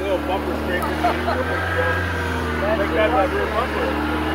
little bumper scraper. That guy's a real bumper.